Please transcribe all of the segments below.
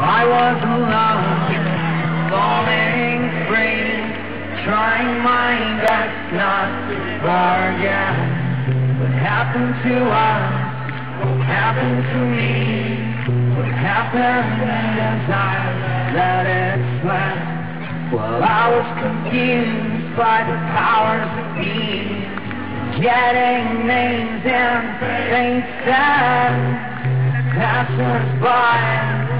I was alone, falling free, trying my best not to forget what happened to us, what happened to me, what happened as I let it slip. Well, I was confused by the powers that be, getting names and were looking at me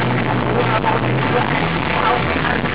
Thank you.